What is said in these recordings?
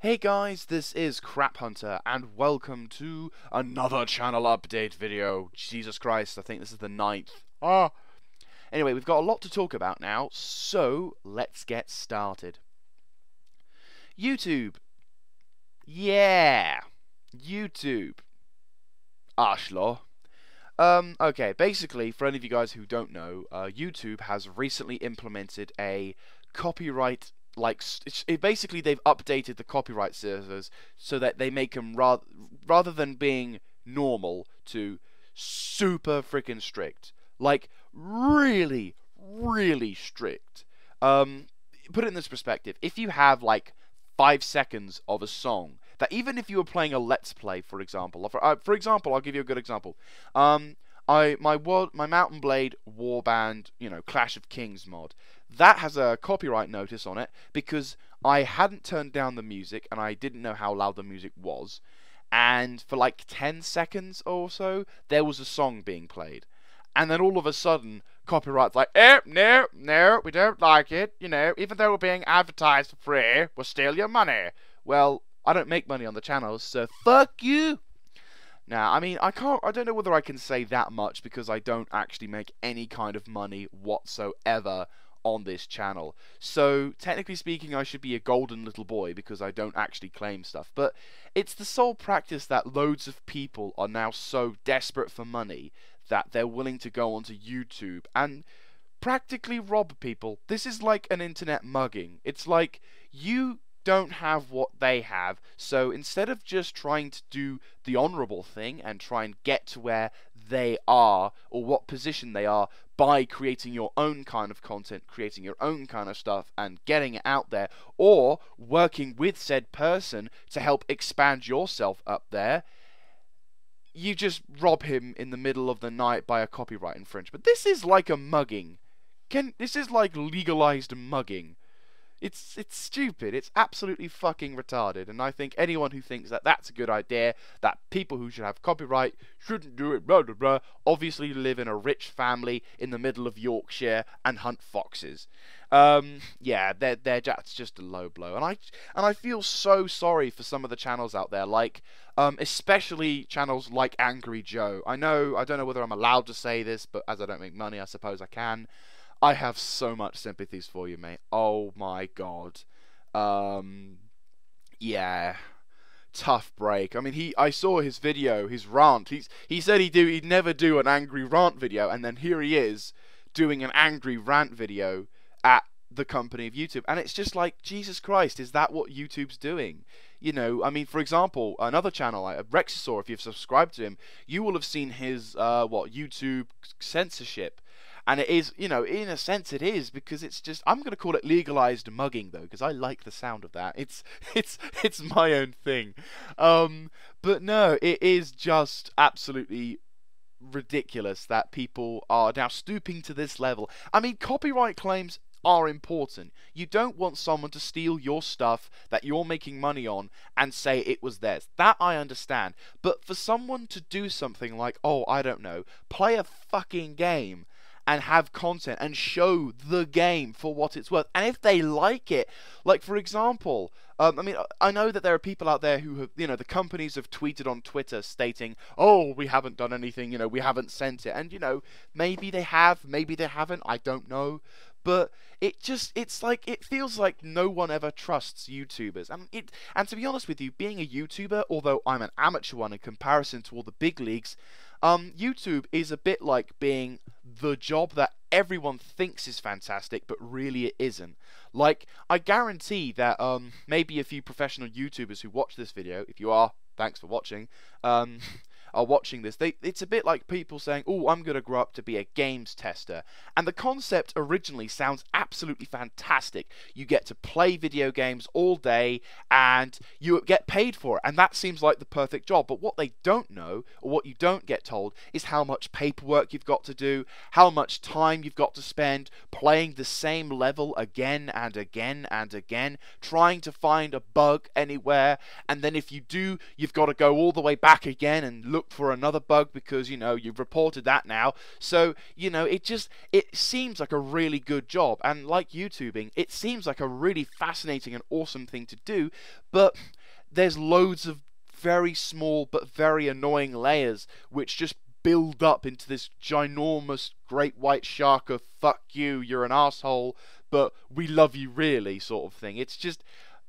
Hey guys, this is Crap Hunter, and welcome to another channel update video. Jesus Christ, I think this is the ninth. Ah! Anyway, we've got a lot to talk about now, so let's get started. YouTube. Yeah! YouTube. Arschloh. Um, okay, basically, for any of you guys who don't know, uh, YouTube has recently implemented a copyright like it, basically they've updated the copyright servers so that they make them rather rather than being normal to super freaking strict. Like really really strict. Um put it in this perspective. If you have like five seconds of a song that even if you were playing a let's play for example for, uh, for example i'll give you a good example. Um I my world my Mount and Blade Warband, you know, Clash of Kings mod. That has a copyright notice on it because I hadn't turned down the music and I didn't know how loud the music was. And for like 10 seconds or so, there was a song being played. And then all of a sudden, copyright's like, eh, no, no, we don't like it. You know, even though we're being advertised for free, we'll steal your money. Well, I don't make money on the channels, so fuck you. Now, I mean, I can't, I don't know whether I can say that much because I don't actually make any kind of money whatsoever on this channel. So, technically speaking, I should be a golden little boy because I don't actually claim stuff. But it's the sole practice that loads of people are now so desperate for money that they're willing to go onto YouTube and practically rob people. This is like an internet mugging. It's like you don't have what they have. So instead of just trying to do the honorable thing and try and get to where they are or what position they are by creating your own kind of content, creating your own kind of stuff and getting it out there, or working with said person to help expand yourself up there, you just rob him in the middle of the night by a copyright infringement. But this is like a mugging. Can this is like legalized mugging. It's it's stupid. It's absolutely fucking retarded. And I think anyone who thinks that that's a good idea, that people who should have copyright shouldn't do it, blah blah blah, obviously live in a rich family in the middle of Yorkshire and hunt foxes. Um, yeah, they're, they're that's just a low blow. And I and I feel so sorry for some of the channels out there, like um, especially channels like Angry Joe. I know I don't know whether I'm allowed to say this, but as I don't make money, I suppose I can. I have so much sympathies for you, mate. Oh my god. Um, yeah, tough break. I mean, he. I saw his video, his rant. He's he said he do he'd never do an angry rant video, and then here he is doing an angry rant video at the company of YouTube, and it's just like Jesus Christ, is that what YouTube's doing? You know, I mean, for example, another channel, like Rexasaur, if you've subscribed to him, you will have seen his uh, what YouTube censorship and it is, you know, in a sense it is because it's just I'm going to call it legalized mugging though because I like the sound of that. It's it's it's my own thing. Um but no, it is just absolutely ridiculous that people are now stooping to this level. I mean, copyright claims are important. You don't want someone to steal your stuff that you're making money on and say it was theirs. That I understand. But for someone to do something like, oh, I don't know, play a fucking game and have content and show the game for what it's worth. And if they like it, like for example, um, I mean, I know that there are people out there who have, you know, the companies have tweeted on Twitter stating, oh, we haven't done anything, you know, we haven't sent it. And, you know, maybe they have, maybe they haven't, I don't know. But it just, it's like, it feels like no one ever trusts YouTubers. And, it, and to be honest with you, being a YouTuber, although I'm an amateur one in comparison to all the big leagues, um, YouTube is a bit like being the job that everyone thinks is fantastic, but really it isn't. Like, I guarantee that um, maybe a few professional YouTubers who watch this video, if you are, thanks for watching, um, are watching this, they, it's a bit like people saying, oh, I'm going to grow up to be a games tester. And the concept originally sounds absolutely fantastic. You get to play video games all day and you get paid for it. And that seems like the perfect job. But what they don't know, or what you don't get told, is how much paperwork you've got to do, how much time you've got to spend playing the same level again and again and again, trying to find a bug anywhere. And then if you do, you've got to go all the way back again and look for another bug because you know you've reported that now. So you know it just it seems like a really good job, and like YouTubing, it seems like a really fascinating and awesome thing to do. But there's loads of very small but very annoying layers which just build up into this ginormous great white shark of fuck you, you're an asshole, but we love you really sort of thing. It's just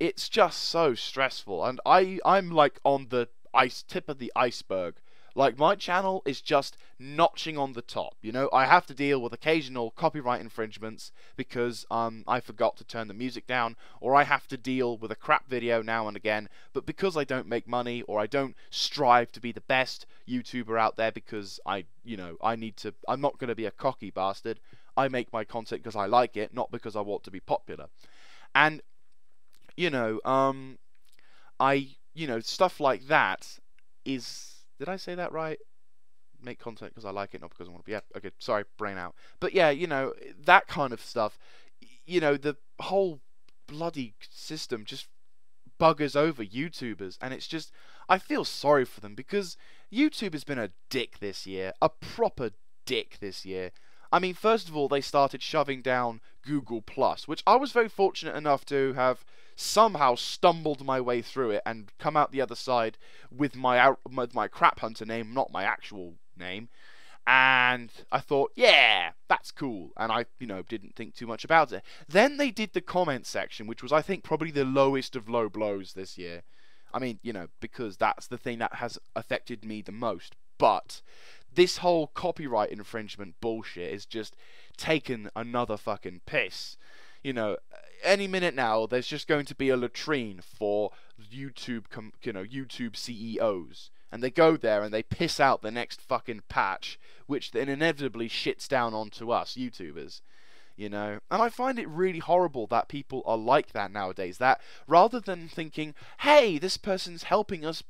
it's just so stressful and I I'm like on the ice tip of the iceberg like my channel is just notching on the top. You know, I have to deal with occasional copyright infringements because um, I forgot to turn the music down, or I have to deal with a crap video now and again. But because I don't make money, or I don't strive to be the best YouTuber out there, because I, you know, I need to. I'm not going to be a cocky bastard. I make my content because I like it, not because I want to be popular. And you know, um, I, you know, stuff like that is did I say that right? Make content because I like it, not because I want to be. Yeah, okay, sorry, brain out. But yeah, you know that kind of stuff. You know the whole bloody system just buggers over YouTubers, and it's just I feel sorry for them because YouTube has been a dick this year, a proper dick this year. I mean, first of all, they started shoving down Google Plus, which I was very fortunate enough to have somehow stumbled my way through it and come out the other side with my out, with my crap hunter name, not my actual name. And I thought, yeah, that's cool. And I, you know, didn't think too much about it. Then they did the comment section, which was, I think, probably the lowest of low blows this year. I mean, you know, because that's the thing that has affected me the most. But this whole copyright infringement bullshit is just taken another fucking piss. You know, any minute now, there's just going to be a latrine for YouTube, you know, YouTube CEOs, and they go there and they piss out the next fucking patch, which then inevitably shits down onto us YouTubers. You know, and I find it really horrible that people are like that nowadays. That rather than thinking, "Hey, this person's helping us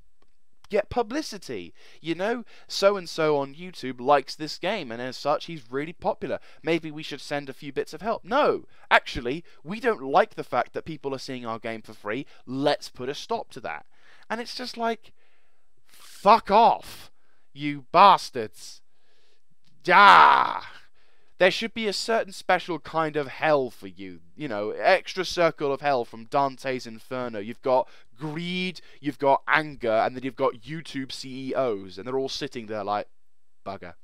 get publicity. You know, so and so on YouTube likes this game, and as such, he's really popular. Maybe we should send a few bits of help. No, actually, we don't like the fact that people are seeing our game for free. Let's put a stop to that. And it's just like, fuck off, you bastards. Ah! There should be a certain special kind of hell for you. You know, extra circle of hell from Dante's Inferno. You've got greed, you've got anger, and then you've got YouTube CEOs, and they're all sitting there like, bugger.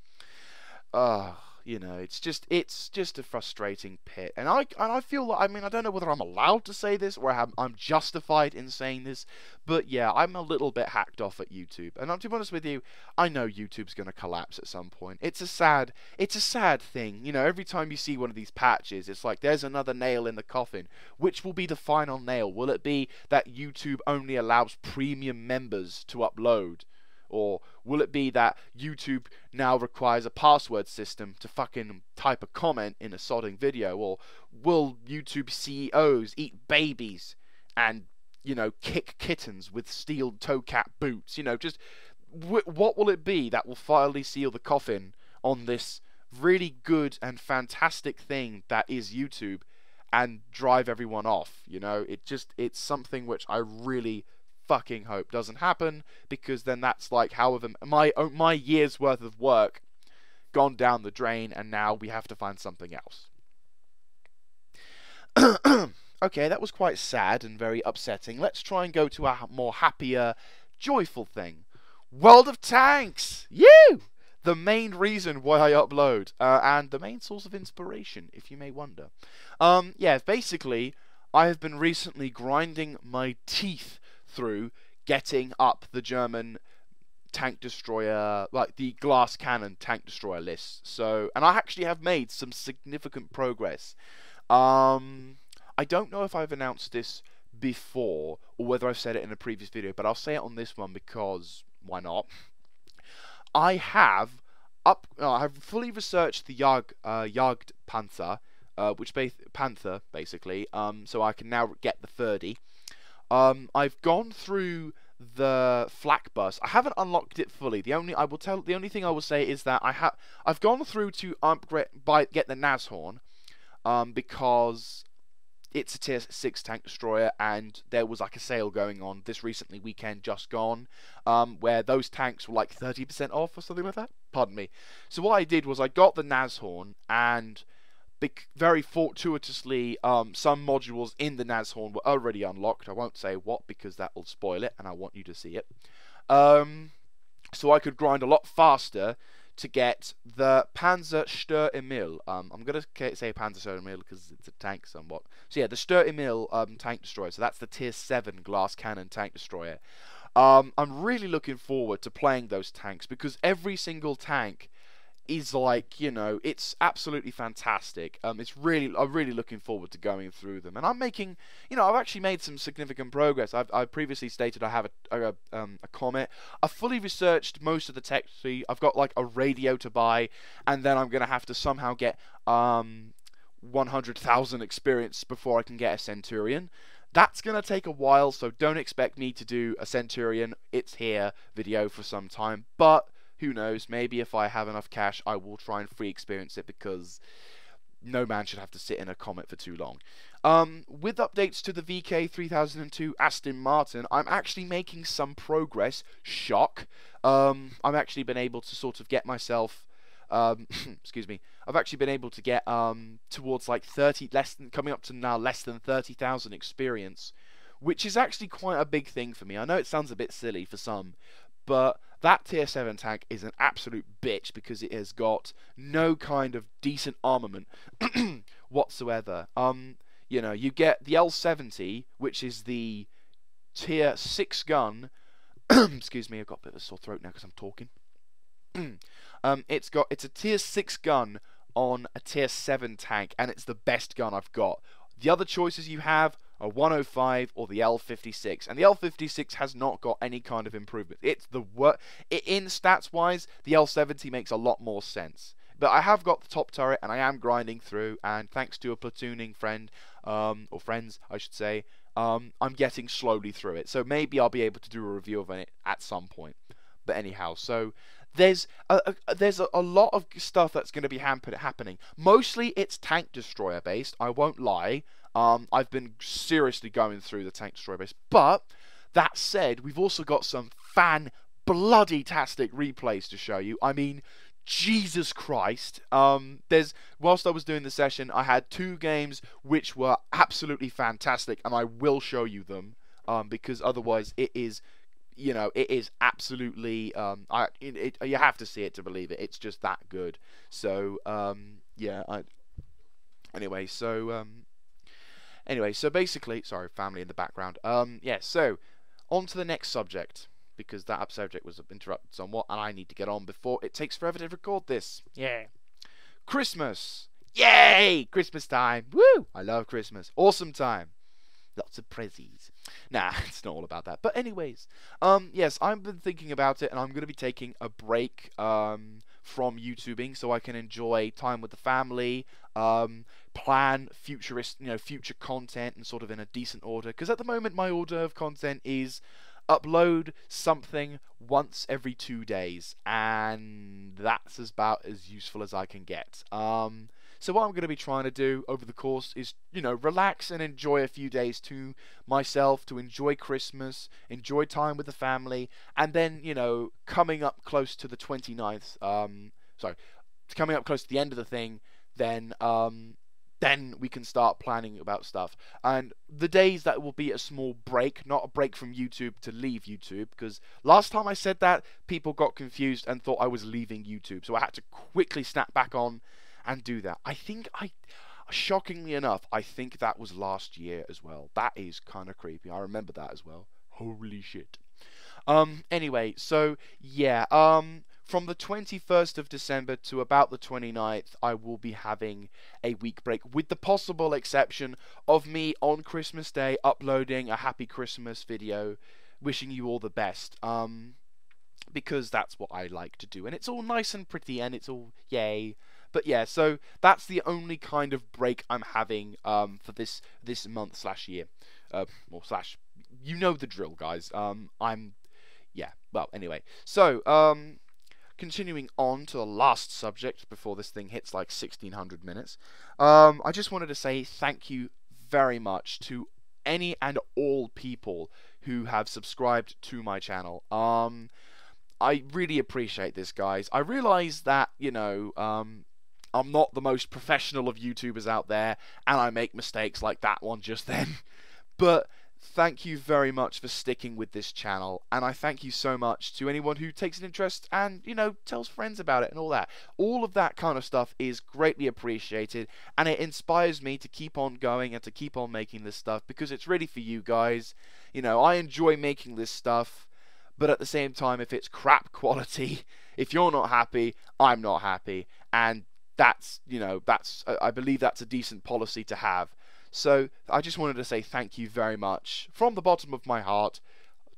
Ugh you know, it's just it's just a frustrating pit, and I and I feel like I mean I don't know whether I'm allowed to say this or I'm, I'm justified in saying this, but yeah, I'm a little bit hacked off at YouTube, and I'm to be honest with you, I know YouTube's going to collapse at some point. It's a sad it's a sad thing, you know. Every time you see one of these patches, it's like there's another nail in the coffin. Which will be the final nail? Will it be that YouTube only allows premium members to upload? Or will it be that YouTube now requires a password system to fucking type a comment in a sodding video? Or will YouTube CEOs eat babies and, you know, kick kittens with steel toe cap boots? You know, just what will it be that will finally seal the coffin on this really good and fantastic thing that is YouTube and drive everyone off? You know, it just, it's something which I really fucking hope doesn't happen because then that's like however my my year's worth of work gone down the drain and now we have to find something else. okay, that was quite sad and very upsetting. Let's try and go to a more happier, joyful thing. World of Tanks! You! The main reason why I upload, uh, and the main source of inspiration, if you may wonder. Um, yeah, basically, I have been recently grinding my teeth through getting up the German tank destroyer, like the glass cannon tank destroyer list. So, and I actually have made some significant progress. Um, I don't know if I've announced this before or whether I've said it in a previous video, but I'll say it on this one because why not? I have up, uh, I have fully researched the Jagd, uh, Jagd Panther, uh, which ba Panther basically. Um, so I can now get the 30. Um, I've gone through the flak bus. I haven't unlocked it fully. The only I will tell the only thing I will say is that I have I've gone through to upgrade by get the Nashorn, um, because it's a tier 6 tank destroyer and there was like a sale going on this recently weekend just gone um, where those tanks were like 30% off or something like that pardon me so what i did was i got the nashorn and very fortuitously um, some modules in the nashorn were already unlocked i won't say what because that will spoil it and i want you to see it um, so i could grind a lot faster to get the Panzer Stör Emil. Um, I'm going to say Panzer Stör Emil because it's a tank somewhat. So yeah, the Stör Emil um, tank destroyer. So that's the tier 7 glass cannon tank destroyer. Um, I'm really looking forward to playing those tanks because every single tank is like you know it's absolutely fantastic. Um it's really i'm really looking forward to going through them. And i'm making you know i've actually made some significant progress. I've, I've previously stated i have a, a, um, a comet. I've fully researched most of the tech tree i've got like a radio to buy and then i'm going to have to somehow get um 100000 experience before i can get a centurion. That's going to take a while so don't expect me to do a centurion. It's here video for some time. But who knows? Maybe if I have enough cash, I will try and free experience it because no man should have to sit in a Comet for too long. Um, with updates to the VK 3002 Aston Martin, I'm actually making some progress. Shock. Um, I've actually been able to sort of get myself. Um, excuse me. I've actually been able to get um, towards like 30, less than coming up to now less than 30,000 experience, which is actually quite a big thing for me. I know it sounds a bit silly for some, but that tier 7 tank is an absolute bitch because it has got no kind of decent armament whatsoever. Um, you know, you get the L70, which is the tier 6 gun. Excuse me, I've got a bit of a sore throat now because I'm talking. um, it's got it's a tier 6 gun on a tier 7 tank, and it's the best gun I've got. The other choices you have a 105 or the L56. And the L56 has not got any kind of improvement. It's the worst. In stats wise, the L70 makes a lot more sense. But I have got the top turret and I am grinding through. And thanks to a platooning friend, um, or friends, I should say, um, I'm getting slowly through it. So maybe I'll be able to do a review of it at some point. But anyhow, so there's a, a there's a, a, lot of stuff that's going to be happening. Mostly it's tank destroyer based. I won't lie. Um, I've been seriously going through the tank destroyer base. But that said, we've also got some fan bloody tastic replays to show you. I mean, Jesus Christ. Um, there's whilst I was doing the session, I had two games which were absolutely fantastic, and I will show you them. Um, because otherwise it is you know it is absolutely um I it, it, you have to see it to believe it it's just that good so um yeah I anyway so um Anyway, so basically, sorry, family in the background. Um, yeah, so on to the next subject because that subject was interrupted somewhat, and I need to get on before it takes forever to record this. Yeah, Christmas. Yay! Christmas time. Woo! I love Christmas. Awesome time. Lots of prezzies. Nah, it's not all about that. But anyways, um, yes, I've been thinking about it, and I'm going to be taking a break um, from YouTubing so I can enjoy time with the family, um, plan futurist, you know, future content and sort of in a decent order. Because at the moment, my order of content is upload something once every two days, and that's as about as useful as I can get. Um, so what I'm going to be trying to do over the course is, you know, relax and enjoy a few days to myself, to enjoy Christmas, enjoy time with the family, and then, you know, coming up close to the 29th, um, sorry, coming up close to the end of the thing, then um, then we can start planning about stuff. And the days that will be a small break, not a break from YouTube to leave YouTube, because last time I said that, people got confused and thought I was leaving YouTube. So I had to quickly snap back on and do that. I think I, shockingly enough, I think that was last year as well. That is kind of creepy. I remember that as well. Holy shit. Um, anyway, so yeah, um, from the 21st of December to about the 29th, I will be having a week break, with the possible exception of me on Christmas Day uploading a Happy Christmas video, wishing you all the best. Um, because that's what I like to do, and it's all nice and pretty, and it's all yay. But yeah, so that's the only kind of break I'm having um, for this this month slash year, uh, or slash. You know the drill, guys. Um, I'm, yeah. Well, anyway, so um, continuing on to the last subject before this thing hits like 1600 minutes, um, I just wanted to say thank you very much to any and all people who have subscribed to my channel. Um, I really appreciate this, guys. I realize that, you know, um, I'm not the most professional of YouTubers out there, and I make mistakes like that one just then. but thank you very much for sticking with this channel and I thank you so much to anyone who takes an interest and you know tells friends about it and all that. All of that kind of stuff is greatly appreciated and it inspires me to keep on going and to keep on making this stuff because it's really for you guys. You know I enjoy making this stuff but at the same time if it's crap quality if you're not happy I'm not happy. And that's you know that's I believe that's a decent policy to have. So I just wanted to say thank you very much from the bottom of my heart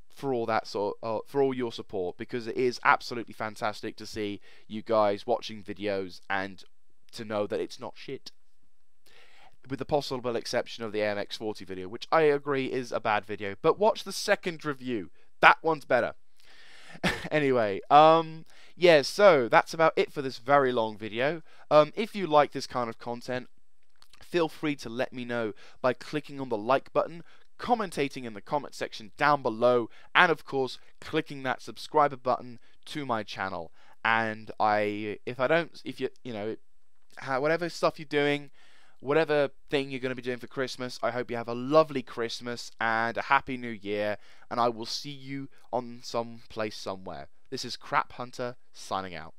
for all that sort uh, for all your support because it is absolutely fantastic to see you guys watching videos and to know that it's not shit. With the possible exception of the AMX40 video which I agree is a bad video but watch the second review. That one's better. Anyway um yeah so that's about it for this very long video um if you like this kind of content feel free to let me know by clicking on the like button, commentating in the comment section down below, and of course, clicking that subscriber button to my channel. And I, if I don't, if you, you know, whatever stuff you're doing, whatever thing you're going to be doing for Christmas, I hope you have a lovely Christmas and a happy new year. And I will see you on some place somewhere. This is Crap Hunter signing out.